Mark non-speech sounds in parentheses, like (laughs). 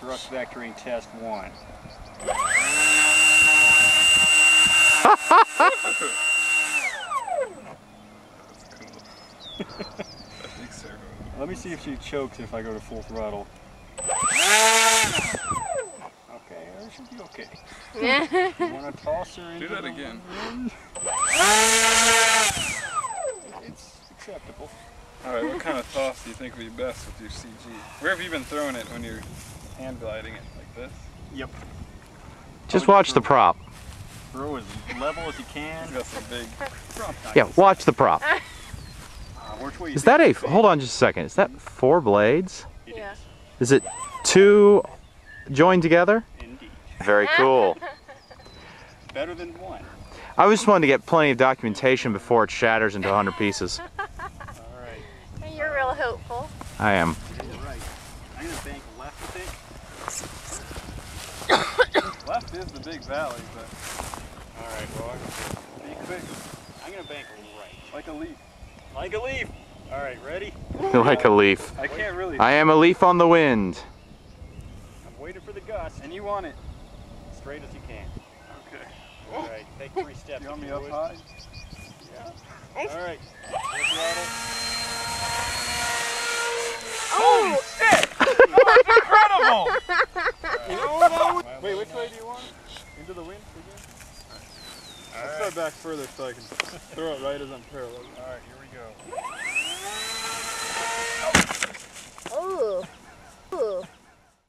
thrust vectoring test one. So. Let me see if she chokes if I go to full throttle. Okay, uh, that should be okay. You want to toss her into Do that the again. It's acceptable. Alright, what kind of toss do you think would be best with your CG? Where have you been throwing it when you're hand gliding it? Like this? Yep. Just watch the prop. Throw as level as you can. You got some big. Yeah, watch the prop. (laughs) Uh, which way Is that a, hold on just a second, is that four blades? It Yeah. is. Is it two joined together? Indeed. Very cool. (laughs) Better than one. I just wanted to get plenty of documentation before it shatters into 100 pieces. (laughs) All right. You're real hopeful. I am. You're right. I'm gonna bank left, I think. Left is the big valley, but All right. Well, I'm, be quick. I'm gonna bank right. like a leaf. Like a leaf. All right. Ready? (laughs) like a leaf. I can't really. I am a leaf on the wind. I'm waiting for the gust. And you want it. Straight as you can. Okay. All right. Take three steps. You want me up would. high? All right. Full throttle. Oh! Incredible! you know what? I would- Wait, which way do you want it? Into the wind again? I'll start back further so I can throw it right as I'm parallel. All right. Here we go.